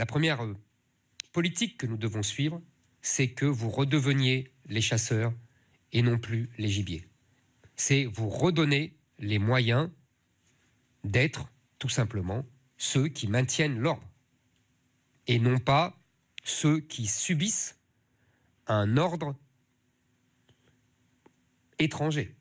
La première euh, politique que nous devons suivre, c'est que vous redeveniez les chasseurs et non plus les gibiers. C'est vous redonner les moyens d'être tout simplement ceux qui maintiennent l'ordre et non pas ceux qui subissent un ordre étranger.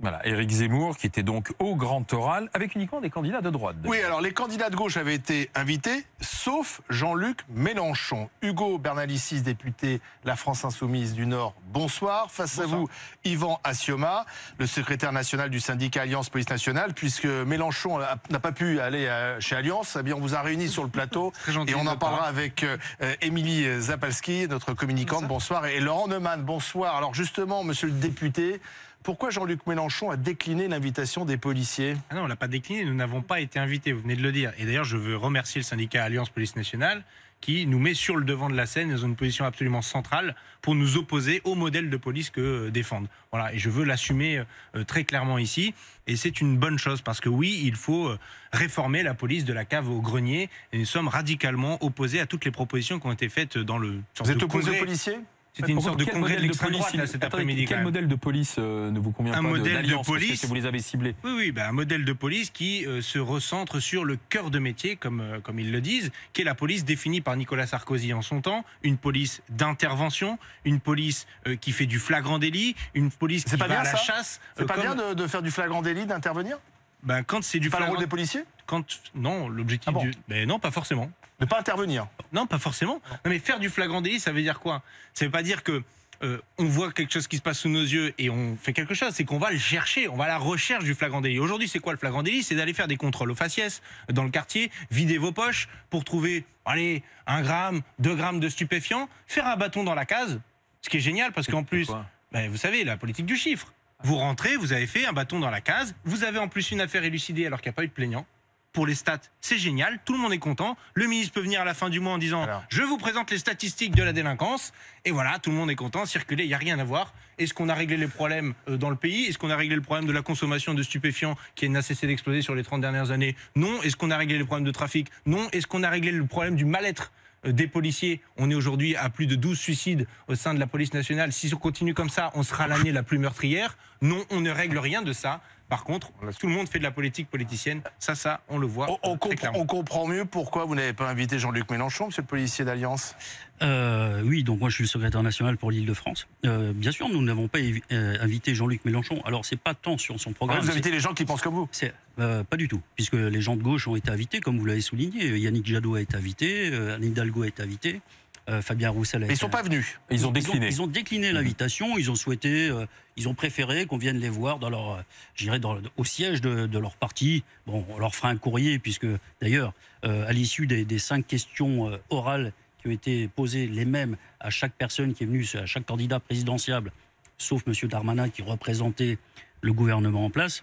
Voilà, Éric Zemmour, qui était donc au grand oral, avec uniquement des candidats de droite. Oui, alors les candidats de gauche avaient été invités, sauf Jean-Luc Mélenchon. Hugo Bernalicis, député La France Insoumise du Nord, bonsoir. Face à vous, Yvan Assioma, le secrétaire national du syndicat Alliance Police Nationale, puisque Mélenchon n'a pas pu aller chez Alliance, eh bien on vous a réunis sur le plateau et on en parlera avec euh, Émilie Zapalski, notre communicante, bonsoir, et Laurent Neumann, bonsoir. Alors justement, monsieur le député, pourquoi Jean-Luc Mélenchon a décliné l'invitation des policiers? Ah Non, on l'a pas décliné, nous n'avons pas été invités, vous venez de le dire. Et d'ailleurs, je veux remercier le syndicat Alliance Police Nationale qui nous met sur le devant de la scène dans une position absolument centrale pour nous opposer au modèle de police que euh, défendent. Voilà, et je veux l'assumer euh, très clairement ici. Et c'est une bonne chose parce que oui, il faut euh, réformer la police de la cave au grenier. Et nous sommes radicalement opposés à toutes les propositions qui ont été faites dans le. Vous êtes opposé aux policiers? C'était une sorte de congrès de l'extrême droite cet après-midi. Quel modèle de police euh, ne vous convient un pas modèle de, police, vous les avez ciblés Oui, oui, bah, un modèle de police qui euh, se recentre sur le cœur de métier, comme, euh, comme ils le disent, qui est la police définie par Nicolas Sarkozy en son temps, une police d'intervention, une police qui fait du flagrant délit, une police qui va à la chasse. C'est pas bien de, faire du flagrant délit, d'intervenir? Ben, quand c'est du pas flagrant... le rôle des policiers quand non, l'objectif ah du ben non, pas forcément. Ne pas intervenir. Non, pas forcément. Non, mais faire du flagrant délit, ça veut dire quoi? Ça veut pas dire que euh, on voit quelque chose qui se passe sous nos yeux et on fait quelque chose, c'est qu'on va le chercher, on va à la recherche du flagrant délit. Aujourd'hui, c'est quoi le flagrant délit? C'est d'aller faire des contrôles aux faciès dans le quartier, vider vos poches pour trouver, allez, un gramme, deux grammes de stupéfiants, faire un bâton dans la case, ce qui est génial parce qu'en plus, ben, vous savez, la politique du chiffre. Vous rentrez, vous avez fait un bâton dans la case, vous avez en plus une affaire élucidée alors qu'il n'y a pas eu de plaignant pour les stats, c'est génial, tout le monde est content. Le ministre peut venir à la fin du mois en disant Je vous présente les statistiques de la délinquance. Et voilà, tout le monde est content, circuler, il n'y a rien à voir. Est-ce qu'on a réglé les problèmes euh, dans le pays? Est-ce qu'on a réglé le problème de la consommation de stupéfiants qui n'a cessé d'exploser sur les 30 dernières années? Non. Est-ce qu'on a réglé les problèmes de trafic? Non. Est-ce qu'on a réglé le problème du mal-être des policiers. On est aujourd'hui à plus de 12 suicides au sein de la police nationale. Si on continue comme ça, on sera l'année la plus meurtrière. Non, on ne règle rien de ça. Par contre, tout le monde fait de la politique politicienne. Ça, ça, on le voit. On, comprend, mieux pourquoi vous n'avez pas invité Jean-Luc Mélenchon, monsieur le policier d'Alliance euh, Oui, donc moi je suis le secrétaire national pour l'Île-de-France. Euh, bien sûr, nous n'avons pas euh, invité Jean-Luc Mélenchon. Alors, c'est pas tant sur son programme. vous invitez les gens qui pensent comme vous Pas du tout, puisque les gens de gauche ont été invités, comme vous l'avez souligné. Yannick Jadot a été invité, Anne Hidalgo a été invité. Euh, Fabien Roussel. Mais ils sont pas venus. Ils ont décliné. Ils ont, décliné l'invitation. Ils ont souhaité, euh, ils ont préféré qu'on vienne les voir dans leur, euh, dans, au siège de, leur parti. Bon, on leur fera un courrier puisque d'ailleurs, à l'issue des, cinq questions orales qui ont été posées, les mêmes à chaque personne qui est venue, à chaque candidat présidentiable, sauf M. Darmanin qui représentait le gouvernement en place.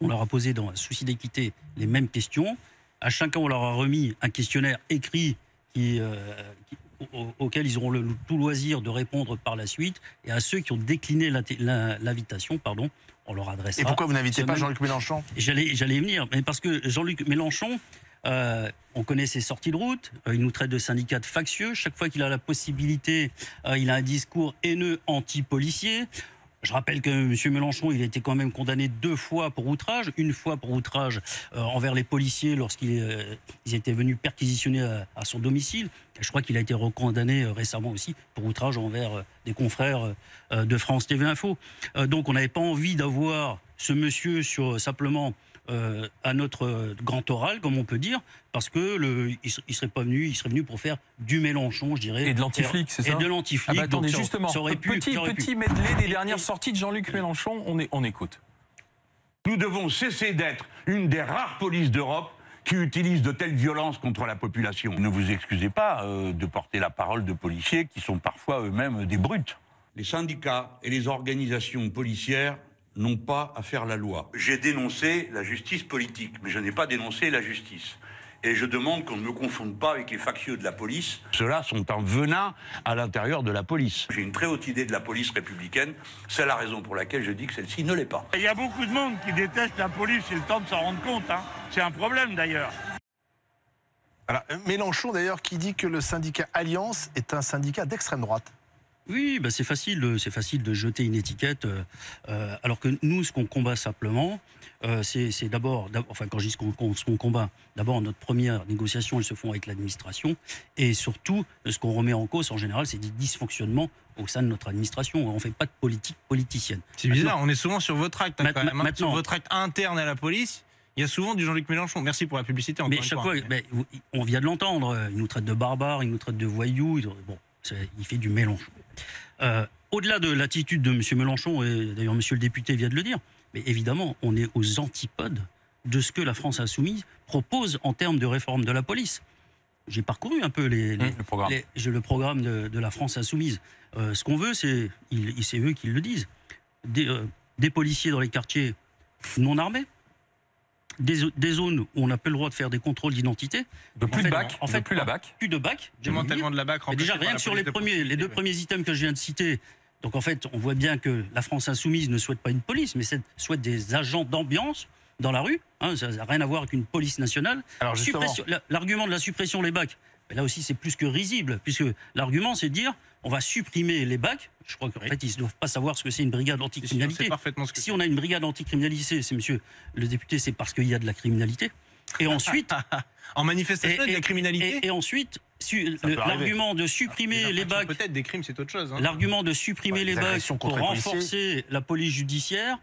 on leur a posé dans un souci d'équité les mêmes questions. À chacun, on leur a remis un questionnaire écrit euh, auxquels ils auront le, tout loisir de répondre par la suite, et à ceux qui ont décliné l'invitation, pardon, on leur adressera. Et pourquoi vous n'invitez pas Jean-Luc Mélenchon? J'allais, y venir, mais parce que Jean-Luc Mélenchon, euh, on connaît ses sorties de route, euh, il nous traite de syndicat de factieux, chaque fois qu'il a la possibilité, il a un discours haineux anti-policier. Je rappelle que M. Mélenchon, il a été quand même condamné deux fois pour outrage. Une fois pour outrage euh, envers les policiers lorsqu'ils euh, étaient venus perquisitionner à, son domicile. je crois qu'il a été recondamné euh, récemment aussi pour outrage envers des confrères de France TV Info. donc on n'avait pas envie d'avoir ce monsieur sur simplement euh, à notre grand oral, comme on peut dire, parce que le, il, serait pas venu, il serait venu pour faire du Mélenchon, je dirais. Et de l'antiflic, c'est ça Et de l'antiflic. Ah bah justement, ça aurait pu, petit, petit medley des dernières sorties de Jean-Luc Mélenchon, on, est, on écoute. Nous devons cesser d'être une des rares polices d'Europe qui utilise de telles violences contre la population. Ne vous excusez pas euh, de porter la parole de policiers qui sont parfois eux-mêmes des brutes. Les syndicats et les organisations policières n'ont pas à faire la loi. J'ai dénoncé la justice politique, mais je n'ai pas dénoncé la justice. Et je demande qu'on ne me confonde pas avec les factieux de la police. Ceux-là sont un venin à l'intérieur de la police. J'ai une très haute idée de la police républicaine. C'est la raison pour laquelle je dis que celle-ci ne l'est pas. Il y a beaucoup de monde qui déteste la police, c'est le temps de s'en rendre compte. Hein. C'est un problème d'ailleurs. Euh, Mélenchon, d'ailleurs, qui dit que le syndicat Alliance est un syndicat d'extrême droite. Oui, bah c'est facile, de- c'est facile de jeter une étiquette. euh, euh, alors que nous, ce qu'on combat simplement, euh, c'est d'abord, d'ab- enfin quand je dis ce qu'on combat, d'abord notre première négociation, elles se font avec l'administration, et surtout, ce qu'on remet en cause en général, c'est des dysfonctionnements au sein de notre administration. On ne fait pas de politique politicienne. C'est bizarre, on est souvent sur votre acte. hein, quand même, hein. maintenant- Sur votre acte interne à la police, il y a souvent du Jean-Luc Mélenchon. Merci pour la publicité. encore Mais chaque fois. fois, on vient de l'entendre, euh, il nous traite de barbares, il nous traite de voyous, bon, il fait du Mélenchon. Euh, Au-delà de l'attitude de M. Mélenchon, et d'ailleurs M. le député vient de le dire, mais évidemment, on est aux antipodes de ce que la France insoumise propose en termes de réforme de la police. J'ai parcouru un peu les, les- Hum, le programme. les- j'ai le programme de, de la France insoumise. Euh, ce qu'on veut, c'est, c'est eux qui le disent, des, euh, des policiers dans les quartiers non armés, des, zo- des zones où on n'a pas le droit de faire des contrôles d'identité, De plus En fait, de bac, en fait, de plus la bac. plus de bac. Démantèlement de la BAC. Déjà, rien que sur les, premiers, les deux premiers items que je viens de citer, donc en fait, on voit bien que la France insoumise ne souhaite pas une police, mais souhaite des agents d'ambiance dans la rue. hein, ça n'a rien à voir avec une police nationale. Alors, L'argument de la suppression des bacs, mais là aussi c'est plus que risible, puisque l'argument c'est de dire on va supprimer les bacs. Je crois qu'en Oui. fait ils ne doivent pas savoir ce que c'est une brigade anticriminalité. Parfaitement ce que Si on a une brigade anticriminalité, c'est monsieur le député, c'est parce qu'il y a de la criminalité. Et ensuite, En manifestation, de la criminalité. et, et ensuite, l'argument de supprimer les bacs Peut-être des crimes, c'est autre chose. hein. L'argument de supprimer Ouais, les bacs pour renforcer la police judiciaire,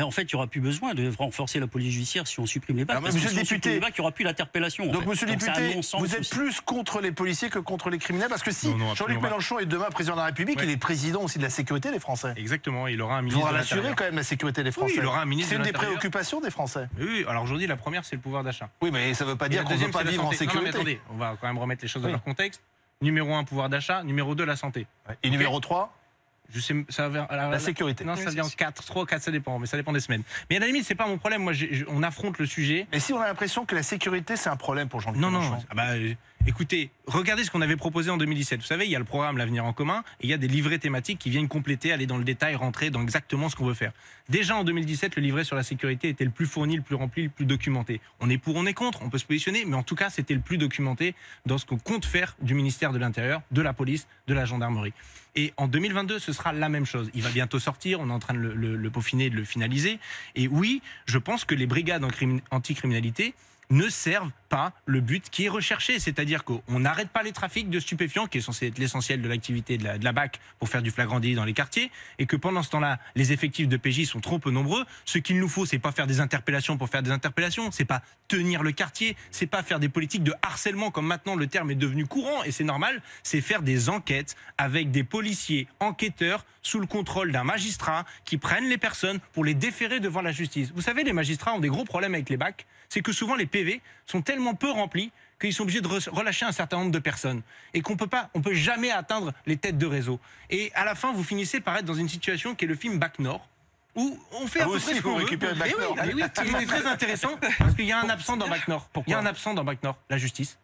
mais en fait, il n'y aura plus besoin de renforcer la police judiciaire si on supprime les bacs. Alors, parce que monsieur si le député- il n'y aura plus l'interpellation. Donc, fait. monsieur le député, vous êtes aussi. plus contre les policiers que contre les criminels Parce que si Non, non, Jean-Luc. Mélenchon est demain président de la République, Ouais. il est président aussi de la sécurité des Français. Exactement, il aura un Il ministre. faudra de l'assurer quand même la sécurité des Français. il aura un ministre C'est de une des préoccupations des Français. Oui, alors aujourd'hui, la première, c'est le pouvoir d'achat. Oui, mais ça ne veut pas Et dire qu'on ne veut deuxième, pas vivre en. Non, non, sécurité. attendez, on va quand même remettre les choses dans leur contexte. Numéro un, pouvoir d'achat. Numéro 2, la santé. Et numéro 3, Je sais, ça va. alors, la sécurité. Non, ça vient en 4, 3, 4, ça dépend, mais ça dépend des semaines. Mais à la limite, c'est pas mon problème. Moi, je- on affronte le sujet. Mais si on a l'impression que la sécurité, c'est un problème pour Jean-Luc Non, non. Mélenchon. ah bah, euh, écoutez, regardez ce qu'on avait proposé en 2017. Vous savez, il y a le programme L'avenir en commun et il y a des livrets thématiques qui viennent compléter, aller dans le détail, rentrer dans exactement ce qu'on veut faire. Déjà en 2017, le livret sur la sécurité était le plus fourni, le plus rempli, le plus documenté. On est pour, on est contre, on peut se positionner, mais en tout cas, c'était le plus documenté dans ce qu'on compte faire du ministère de l'Intérieur, de la police, de la gendarmerie. Et en 2022, ce sera la même chose. Il va bientôt sortir, on est en train de le, le- peaufiner, de le finaliser. Et oui, je pense que les brigades anticriminalité ne servent pas le but qui est recherché. C'est-à-dire qu'on n'arrête pas les trafics de stupéfiants, qui est censé être l'essentiel de l'activité de la, de la BAC pour faire du flagrant délit dans les quartiers, et que pendant ce temps-là, les effectifs de PJ sont trop peu nombreux. Ce qu'il nous faut, c'est pas faire des interpellations pour faire des interpellations, c'est pas tenir le quartier, c'est pas faire des politiques de harcèlement comme maintenant le terme est devenu courant, et c'est normal, c'est faire des enquêtes avec des policiers enquêteurs sous le contrôle d'un magistrat qui prennent les personnes pour les déférer devant la justice. Vous savez, les magistrats ont des gros problèmes avec les bacs, c'est que souvent les PV sont tellement peu remplis qu'ils sont obligés de re- relâcher un certain nombre de personnes et qu'on peut pas, on peut jamais atteindre les têtes de réseau. Et à la fin, vous finissez par être dans une situation qui est le film Bac Nord. Où on fait Ah, à peu aussi, près ce qu'on veut. récupérez Bac Eh oui, Nord. ah oui, c'est très intéressant parce qu'il y a un absent dans Bac Nord. Il y a un absent dans Bac Nord, la justice.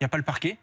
Il n'y a pas le parquet.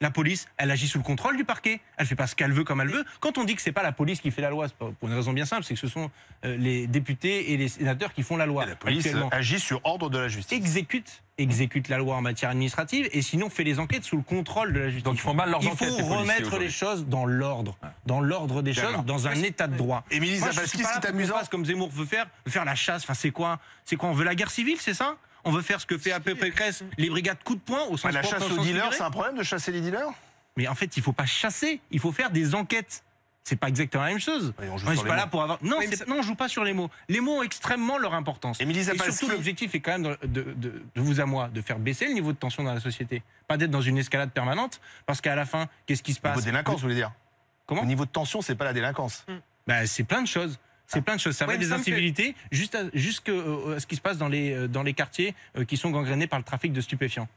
La police, elle agit sous le contrôle du parquet. Elle fait pas ce qu'elle veut comme elle veut. Quand on dit que c'est pas la police qui fait la loi, c'est pour une raison bien simple, c'est que ce sont euh, les députés et les sénateurs qui font la loi. Et la police agit sur ordre de la justice. exécute, exécute la loi en matière administrative et sinon fait les enquêtes sous le contrôle de la justice. Donc ils font mal leurs Il enquêtes, faut les remettre les choses dans l'ordre, dans l'ordre des choses, dans un état de droit. Émilie Moi, je Zapaski, suis pas ce là qui est pour qu'on amusant- fasse comme Zemmour veut faire, faire la chasse. Enfin, c'est quoi C'est quoi On veut la guerre civile, c'est ça? On veut faire ce que fait à peu près les brigades coup de poing au sens Ouais, la chasse au aux dealers, c'est un problème de chasser les dealers? Mais en fait, il faut pas chasser, il faut faire des enquêtes. C'est pas exactement la même chose. On joue suis les pas là pour avoir. Non, Oui, ça- non, on joue pas sur les mots. Les mots ont extrêmement leur importance. Et surtout, l'objectif est quand même de, de- de- de vous à moi de faire baisser le niveau de tension dans la société, pas d'être dans une escalade permanente, parce qu'à la fin, qu'est-ce qui se Au niveau passe de délinquance, vous voulez dire Comment Au niveau de tension, c'est pas la délinquance. Bah, c'est plein de choses. C'est plein de choses. Ça va Ouais, être mais des incivilités jusqu'à jusque, euh, à ce qui se passe dans les, euh, dans les quartiers euh, qui sont gangrénés par le trafic de stupéfiants.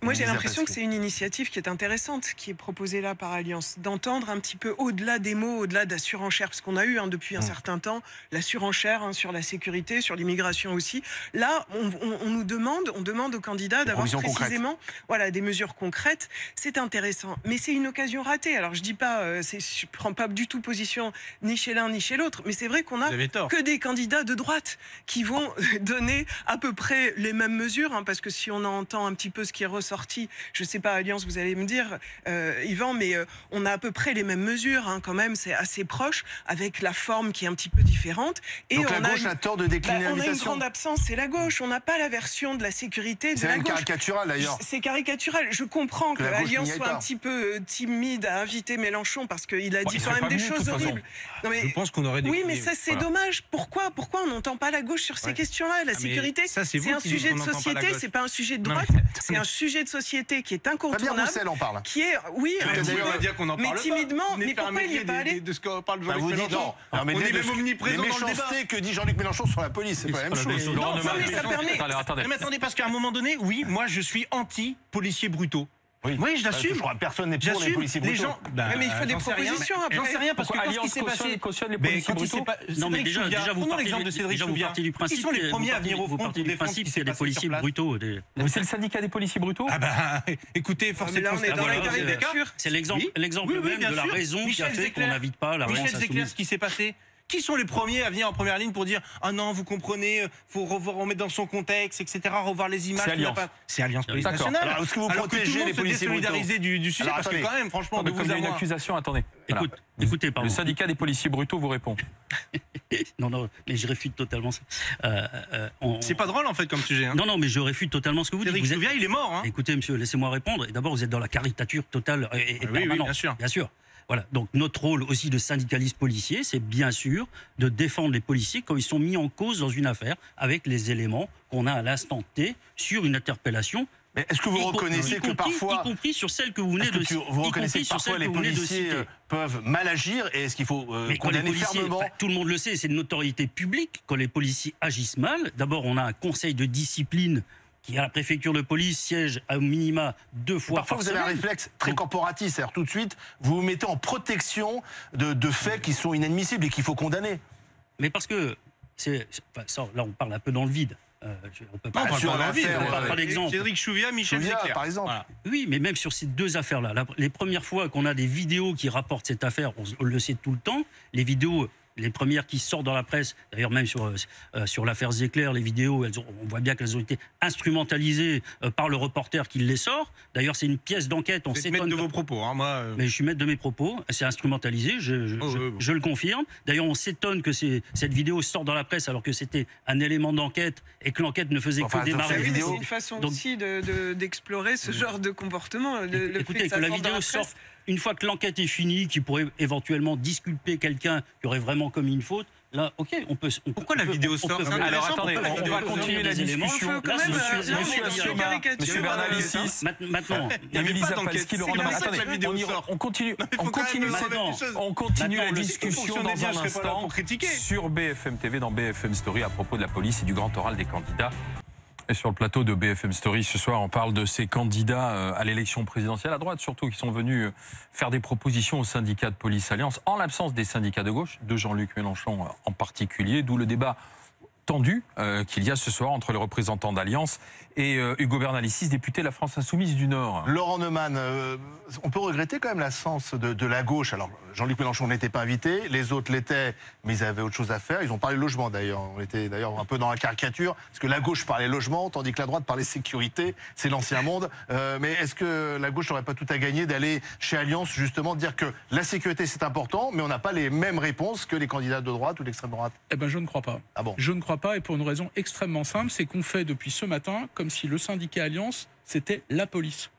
Moi, j'ai l'impression que c'est une initiative qui est intéressante, qui est proposée là par Alliance, d'entendre un petit peu au-delà des mots, au-delà de la surenchère, parce qu'on a eu hein, depuis un Mm. certain temps la surenchère hein, sur la sécurité, sur l'immigration aussi. Là, on, on- on nous demande, on demande aux candidats d'avoir concrètes. précisément, voilà, des mesures concrètes. C'est intéressant, mais c'est une occasion ratée. Alors, je dis pas, euh, je prends pas du tout position ni chez l'un ni chez l'autre, mais c'est vrai qu'on a que des candidats de droite qui vont donner à peu près les mêmes mesures, hein, parce que si on entend un petit peu ce qui est ressorti sorti. Je sais pas, Alliance, vous allez me dire, euh, Yvan, mais euh, on a à peu près les mêmes mesures, hein, quand même, c'est assez proche, avec la forme qui est un petit peu différente. Et Donc on la a gauche une- a tort de bah, décliner on a une grande absence, c'est la gauche. On n'a pas la version de la sécurité de C'est la caricatural d'ailleurs. C'est caricatural. Je comprends que, l'Alliance soit pas. un petit peu euh, timide à inviter Mélenchon parce qu'il a Bon, dit quand même des choses horribles. Non, mais- Je pense qu'on aurait des. oui, mais ça c'est voilà. dommage. Pourquoi? Pourquoi on n'entend pas la gauche sur ces Ouais. questions-là? La Ah, sécurité, ça, c'est vous c'est un sujet de société, c'est pas un sujet de droite. C'est un sujet de société qui est Fabien incontournable, Roussel en parle. qui est oui, Que petit peu- on va dire qu'on en mais parle pas. timidement. Mais pourquoi il n'y est pas allé De ce qu'on parle Bah, Jean-Luc vous dites Mélenchon. non. Non, mais On les- est même omniprésent dans le débat. méchancetés que dit Jean-Luc Mélenchon sur la police, c'est pas la même chose. Laurent Non, mais ça permet- Attendez, attendez. Mais attendez, parce qu'à un moment donné, oui, moi je suis anti-policiers brutaux. Oui, Oui, je l'assume. je crois que personne n'est pour les policiers Les brutaux. gens. Bah, mais il faut des propositions. J'en sais rien parce que quand ce qui s'est passé. cautionne les policiers brutaux pas- Non, mais déjà, déjà vous l'exemple de Cédric principe. Qui sont les premiers à venir au front pour défendre ce principe qui qu'il y s'est a des passé policiers brutaux. c'est le syndicat des policiers brutaux Ah bah, écoutez, de là, on est dans la c'est. C'est l'exemple l'exemple même de la raison qui a fait qu'on n'invite pas la Michel Zecler, ce qui s'est passé. Qui sont les premiers à venir en première ligne pour dire ah non vous comprenez euh, faut revoir remettre dans son contexte etc revoir les images C'est Alliance. pas- c'est Alliance Police. Nationale Alors, est-ce que vous Alors que tout protégez le monde les se policiers brutaux du, du sujet Alors, parce que quand même franchement de Comme il vous y a une avoir accusation, attendez. Voilà. Écoute, écoutez, pardon. Le syndicat des policiers brutaux vous répond. Non, non, mais je réfute totalement ça. Euh, euh, on- c'est pas drôle en fait comme sujet hein. Non, non, mais je réfute totalement ce que vous dites. Vous êtes- il est mort hein. Écoutez, monsieur, laissez-moi répondre. D'abord, vous êtes dans la caricature totale et, et Ah oui, oui, permanente. bien sûr. Bien sûr. Voilà. Donc, notre rôle aussi de syndicaliste policier, c'est bien sûr de défendre les policiers quand ils sont mis en cause dans une affaire avec les éléments qu'on a à l'instant T sur une interpellation. Mais est-ce que vous reconnaissez que parfois. Y compris sur celle que vous venez que de y vous reconnaissez que parfois les que policiers euh, peuvent mal agir et est-ce qu'il faut euh, condamner fermement enfin, tout le monde le sait, c'est une notoriété publique. Quand les policiers agissent mal, d'abord, on a un conseil de discipline qui, à la préfecture de police, siège à minima deux fois Parfois, par vous avez un réflexe très corporatiste, c'est-à-dire tout de suite, vous vous mettez en protection de, de faits qui sont inadmissibles et qu'il faut condamner. Mais parce que, c'est, c'est- enfin, ça, là, on parle un peu dans le vide. Euh, je- on peut pas. Non, on parle sur d'envie, l'affaire, on parle par exemple. Cédric Chouviat Michel Chouviat, Zecler par exemple. Voilà. Oui, mais même sur ces deux affaires-là, la- les premières fois qu'on a des vidéos qui rapportent cette affaire, on, on le sait tout le temps, les vidéos, les premières qui sortent dans la presse, d'ailleurs même sur, euh, sur l'affaire Zecler, les vidéos, elles ont- on voit bien qu'elles ont été instrumentalisées euh, par le reporter qui les sort. D'ailleurs, c'est une pièce d'enquête, on s'étonne. de vos propos hein, moi euh, Mais je suis maître de mes propos, c'est instrumentalisé, je, je- Oh, je- oui, bon. je le confirme. D'ailleurs, on s'étonne que cette vidéo sorte dans la presse alors que c'était un élément d'enquête et que l'enquête ne faisait Enfin, que démarrer. c'est oui, c'est une façon Donc- aussi de- de- d'explorer ce genre de comportement. Le, le fait Écoutez, que que la vidéo sorte une fois que l'enquête est finie, qui pourrait éventuellement disculper quelqu'un qui aurait vraiment commis une faute. Là, ok, on peut. on Pourquoi peut- la on vidéo sort on Alors, attendez, on vidéo va continuer la discussion. Là, même, monsieur- monsieur non, Monsieur Monsieur euh, Bernalicis, Ma- Maintenant, Il y avait Émilie pas d'enquête. Zapalski, Laurent Attendez, on on continue, on continue, on continue la discussion dans un instant sur BFM TV, dans BFM Story, à propos de la police et du grand oral des candidats. Et sur le plateau de BFM Story, ce soir, on parle de ces candidats euh, à l'élection présidentielle à droite, surtout, qui sont venus euh, faire des propositions aux syndicats de police Alliance, en l'absence des syndicats de gauche, de Jean-Luc Mélenchon euh, en particulier, d'où le débat tendu qu'il y a ce soir entre le représentant d'Alliance et euh, Hugo Bernalicis, député de la France Insoumise du Nord. Laurent Neumann, euh, on peut regretter quand même l'absence de, de la gauche. Alors, Jean-Luc Mélenchon n'était pas invité, les autres l'étaient, mais ils avaient autre chose à faire. Ils ont parlé logement d'ailleurs. On était d'ailleurs un peu dans la caricature, parce que la gauche parlait logement, tandis que la droite parlait sécurité. C'est l'ancien monde. Euh, mais est-ce que la gauche n'aurait pas tout à gagner d'aller chez Alliance, justement, dire que la sécurité c'est important, mais on n'a pas les mêmes réponses que les candidats de droite ou d'extrême droite? Eh ben, je ne crois pas. Ah bon? Je ne crois pas, et pour une raison extrêmement simple, c'est qu'on fait depuis ce matin comme si le syndicat Alliance, c'était la police.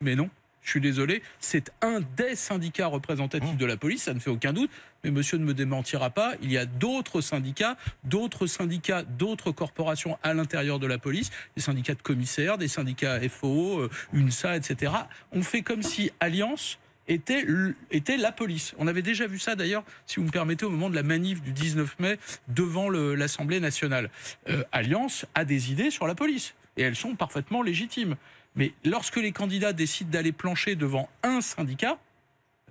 Mais non, je suis désolé, c'est un des syndicats représentatifs de la police, ça ne fait aucun doute, mais monsieur ne me démentira pas, il y a d'autres syndicats, d'autres syndicats, d'autres corporations à l'intérieur de la police, des syndicats de commissaires, des syndicats FO, euh, UNSA, etc. On fait comme si Alliance était, était la police. On avait déjà vu ça d'ailleurs, si vous me permettez, au moment de la manif du 19 mai devant l'Assemblée nationale. Euh, Alliance a des idées sur la police et elles sont parfaitement légitimes. Mais lorsque les candidats décident d'aller plancher devant un syndicat,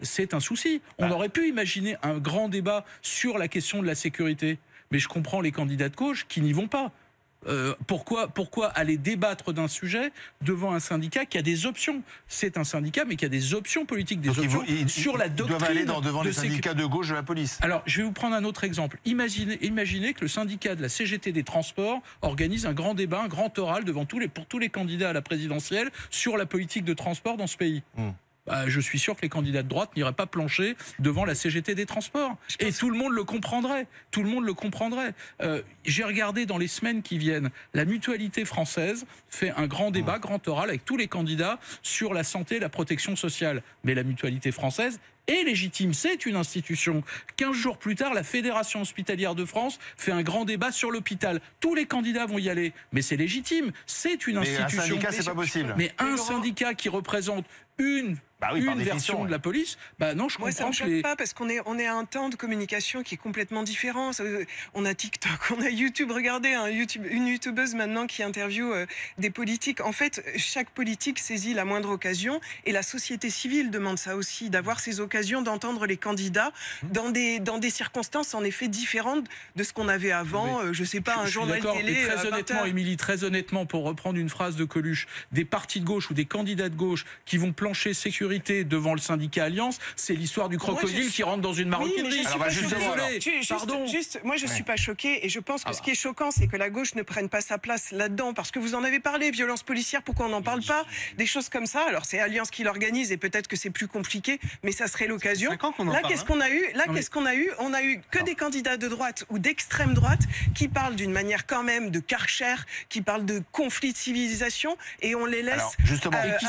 c'est un souci. On aurait pu imaginer un grand débat sur la question de la sécurité, mais je comprends les candidats de gauche qui n'y vont pas. Euh, pourquoi, pourquoi aller débattre d'un sujet devant un syndicat qui a des options? C'est un syndicat, mais qui a des options politiques, des Donc, ils options vont- ils- sur la ils doctrine. doivent aller dans- devant de les syndicats de gauche de la police. alors, je vais vous prendre un autre exemple. Imaginez, imaginez que le syndicat de la CGT des transports organise un grand débat, un grand oral devant tous les, pour tous les candidats à la présidentielle sur la politique de transport dans ce pays. Hmm. Bah, je suis sûr que les candidats de droite n'iraient pas plancher devant la CGT des transports. Et tout le monde le comprendrait. Tout le monde le comprendrait. Euh, J'ai regardé dans les semaines qui viennent, la mutualité française fait un grand débat, grand oral avec tous les candidats sur la santé et la protection sociale. Mais la mutualité française est légitime, c'est une institution. 15 jours plus tard, la Fédération hospitalière de France fait un grand débat sur l'hôpital. Tous les candidats vont y aller, mais c'est légitime, c'est une Mais un institution. syndicat, c'est pas possible. Mais un Laurent- syndicat qui représente une, Bah oui, une version ouais. de la police, bah non, je Moi, ça comprends me que choque les... pas parce qu'on est, on est à un temps de communication qui est complètement différent. Euh, On a TikTok, on a YouTube. Regardez un YouTube, une YouTubeuse maintenant qui interviewe euh, des politiques. En fait, chaque politique saisit la moindre occasion et la société civile demande ça aussi, d'avoir ces occasions d'entendre les candidats dans des, dans des circonstances en effet différentes de ce qu'on avait avant. Euh, Je sais pas, un Je journal d'accord, télé. mais euh, très à honnêtement, 20 Émilie, très honnêtement, pour reprendre une phrase de Coluche, des partis de gauche ou des candidats de gauche qui vont plancher sécurité devant le syndicat Alliance, c'est l'histoire du crocodile qui rentre dans une Oui, maroquinerie. mais je suis Alors, pas bah, justement, juste, pardon. juste, moi, je Ouais. suis pas choquée et je pense que Ah ce qui est choquant, c'est que la gauche ne prenne pas sa place là-dedans parce que vous en avez parlé, violence policière, pourquoi on n'en parle pas? Des choses comme ça. Alors, c'est Alliance qui l'organise et peut-être que c'est plus compliqué, mais ça serait l'occasion. cinq ans qu'on en Là, parle, qu'est-ce hein. qu'on a eu? Là, qu'est-ce qu'on a eu? On a eu que des candidats de droite ou d'extrême droite qui parlent d'une manière quand même de Karcher, qui parlent de conflit de civilisation et on les laisse. Alors, justement, euh, Et qui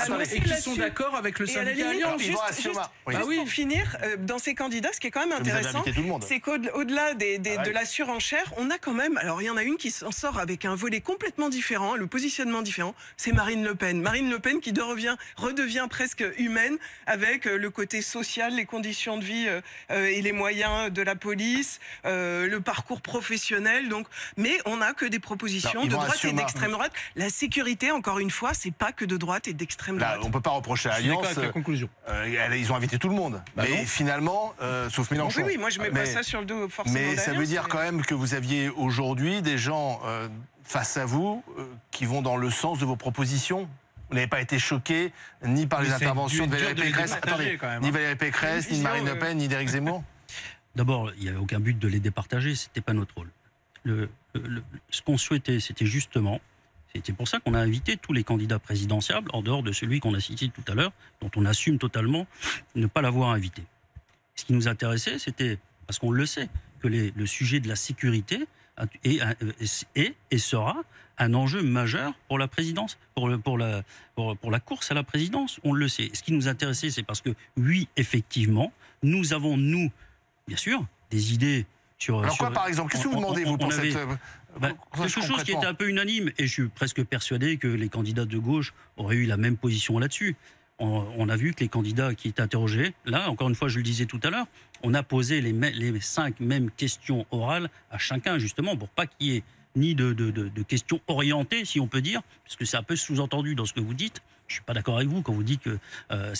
sont, sont d'accord avec le Et à la limite, Alliance. Juste, juste- oui. juste Ah oui. pour finir, euh, dans ces candidats, ce qui est quand même intéressant, c'est qu'au-delà des, des- Ah ouais. de la surenchère, on a quand même. Alors, il y en a une qui s'en sort avec un volet complètement différent, le positionnement différent. C'est Marine Le Pen. Marine Le Pen qui de- revient, redevient presque humaine avec euh, le côté social, les conditions de vie euh, et les moyens de la police, euh, le parcours professionnel. Donc, mais on n'a que des propositions Non, de droite et d'extrême droite. La sécurité, encore une fois, c'est pas que de droite et d'extrême Là, droite. on peut pas reprocher à Alliance. avec la conclusion. euh, elle- ils ont invité tout le monde. Bah mais non. finalement, euh, sauf Mélenchon. oui, oui, moi je mets Mais- pas ça sur le dos forcément. Mais ça veut dire mais- quand même que vous aviez aujourd'hui des gens euh, face à vous euh, qui vont dans le sens de vos propositions. Vous n'avez pas été choqué ni par les Mais interventions de Valérie Pécresse, attendez, quand même, ni hein. Valérie Pécresse, ni Marine Le euh, Pen, ni d'Éric Zemmour. D'abord, il n'y avait aucun but de les départager, c'était pas notre rôle. Le- le- ce qu'on souhaitait, c'était justement, c'était pour ça qu'on a invité tous les candidats présidentiables, en dehors de celui qu'on a cité tout à l'heure, dont on assume totalement ne pas l'avoir invité. Ce qui nous intéressait, c'était, parce qu'on le sait, que les- le sujet de la sécurité a- est, et sera un enjeu majeur pour la présidence, pour, le- pour, la, pour, pour la course à la présidence. On le sait. Ce qui nous intéressait, c'est parce que, oui, effectivement, nous avons, nous, bien sûr, des idées sur. Alors sur- quoi par exemple Qu'est-ce que vous demandez, on- vous, pour cette... bah, quelque chose qui était un peu unanime, et je suis presque persuadé que les candidats de gauche auraient eu la même position là-dessus. On, on a vu que les candidats qui étaient interrogés, là, encore une fois, je le disais tout à l'heure, on a posé les, cinq mêmes questions orales à chacun, justement, pour pas qu'il y ait ni de, de- de- de questions orientées, si on peut dire, parce que c'est un peu sous-entendu dans ce que vous dites. Je suis pas d'accord avec vous quand vous dites que euh,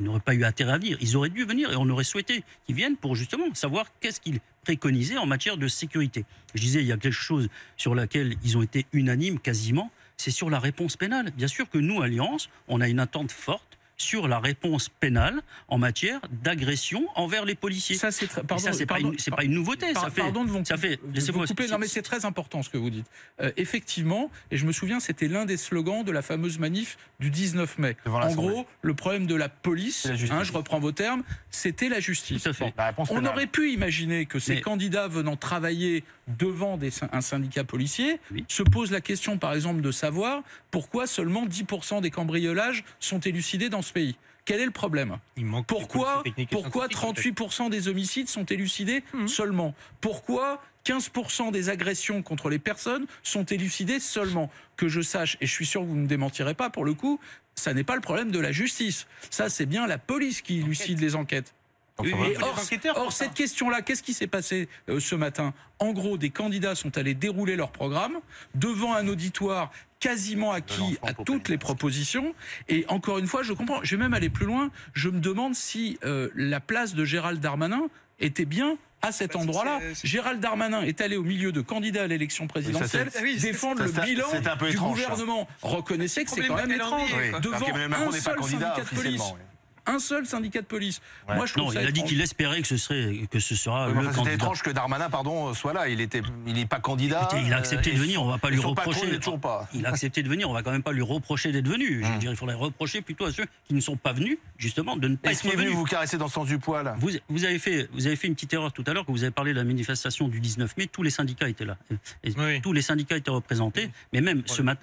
n'auraient pas eu intérêt à venir. Ils auraient dû venir et on aurait souhaité qu'ils viennent pour justement savoir qu'est-ce qu'ils préconisaient en matière de sécurité. Je disais, il y a quelque chose sur laquelle ils ont été unanimes quasiment, c'est sur la réponse pénale. Bien sûr que nous, Alliance, on a une attente forte sur la réponse pénale en matière d'agression envers les policiers. Ça, c'est très- pardon, c'est pas, une- c'est pas une nouveauté. Par- ça fait, pardon de vous, ça fait. de vous Laissez-moi couper. Non, mais c'est très important ce que vous dites. Euh, effectivement, et je me souviens, c'était l'un des slogans de la fameuse manif du 19 mai. En gros, le problème de la police, la hein, je reprends vos termes, c'était la justice. Tout à fait. Bon. La réponse On aurait pu imaginer que ces Mais- candidats venant travailler devant des, un syndicat policier Oui. se posent la question, par exemple, de savoir pourquoi seulement 10% des cambriolages sont élucidés dans ce pays. Quel est le problème Il manque pourquoi, pourquoi scientifiques, 38% des homicides sont élucidés seulement Pourquoi 15% des agressions contre les personnes sont élucidées seulement Que je sache, et je suis sûr que vous ne me démentirez pas pour le coup, ça n'est pas le problème de la justice. Ça, c'est bien la police qui élucide les enquêtes. Et or, cette question-là, qu'est-ce qui s'est passé euh, ce matin? En gros, des candidats sont allés dérouler leur programme devant un auditoire quasiment acquis à toutes les propositions. Et encore une fois, je comprends. Je vais même aller plus loin. Je me demande si euh, la place de Gérald Darmanin était bien à cet Bah, endroit-là. Gérald Darmanin est allé au milieu de candidats à l'élection présidentielle oui, défendre ça, le bilan un peu du étrange, ça. gouvernement. Reconnaissez que c'est quand même étrange. Oui, Devant un seul candidat syndicat de police. Un seul syndicat de police. Ouais. Moi, je trouve Non, il a dit qu'il espérait que ce serait que ce sera Oui, mais le enfin, C'était candidat. étrange que Darmanin, pardon, soit là. Il était, il n'est pas candidat. Écoutez, il a accepté euh, de venir, on va pas lui patron, reprocher. il pas. A accepté de venir, on va quand même pas lui reprocher d'être venu. Je veux dire, il faudrait reprocher plutôt à ceux qui ne sont pas venus, justement, de ne pas Est-ce être qu'il est venu venus. vous caresser dans le sens du poil? Vous, vous avez fait, vous avez fait une petite erreur tout à l'heure, que vous avez parlé de la manifestation du 19 mai, tous les syndicats étaient là. Et Oui. Tous les syndicats étaient représentés, mais même ce matin.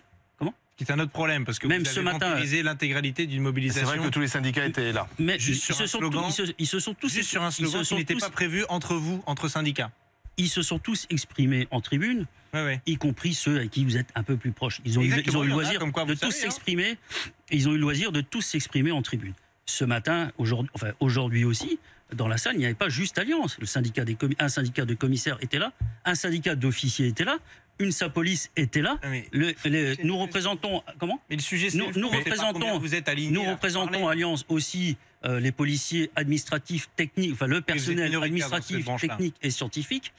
C'est un autre problème parce que Même vous ce avez matin- vampirisé l'intégralité d'une C'est mobilisation. vrai que tous les syndicats étaient là. Mais Juste ils, sur se un sont slogan. tous, ils, se, ils se sont tous Juste sur un slogan qui n'était pas prévu entre vous, entre syndicats. ils se sont tous exprimés en tribune, Ouais, ouais. y compris ceux avec qui vous êtes un peu plus proches. Ils ont, eu, ils Exactement, ont eu il le a, loisir de tous hein. s'exprimer. Ils ont eu le loisir de tous s'exprimer en tribune. Ce matin, aujourd'hui, enfin aujourd'hui aussi, dans la salle, il n'y avait pas juste Alliance. Le syndicat des commi- un syndicat de commissaires était là, un syndicat d'officiers était là, une Sapolice était là. Ah, mais, Le- le- nous représentons comment mais le sujet, c'est Nous- nous représentons- vous êtes Nous représentons. Alliance aussi euh, les policiers administratifs, techniques, enfin le personnel administratif, technique et scientifique.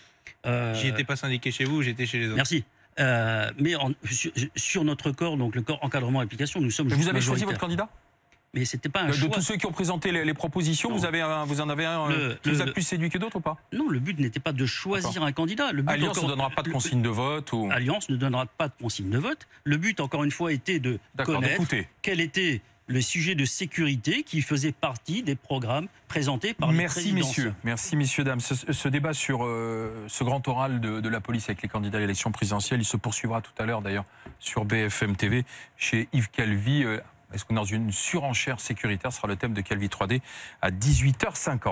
Euh, J'y étais pas syndiqué chez vous, j'étais chez les autres. Merci. Euh, mais en- sur, sur notre corps, donc le corps encadrement et application, nous sommes vous avez choisi votre candidat? Mais c'était pas un De choix. tous ceux qui ont présenté les, les propositions, Non. vous, avez un- vous en avez un euh, Le- qui vous le- a plus séduit que d'autres ou pas? Non, le but n'était pas de choisir un candidat. Le but Alliance ne donnera pas de consigne de vote ou... Alliance ne donnera pas de consigne de vote. Le but, encore une fois, était de D'accord, connaître quel était le sujet de sécurité qui faisait partie des programmes présentés par les Merci messieurs, merci messieurs dames. Ce, ce débat sur euh, ce grand oral de, de la police avec les candidats à l'élection présidentielle, il se poursuivra tout à l'heure d'ailleurs sur BFM TV chez Yves Calvi. Euh, Est-ce qu'on est dans une surenchère sécuritaire Ce sera le thème de Calvi 3D à 18h50.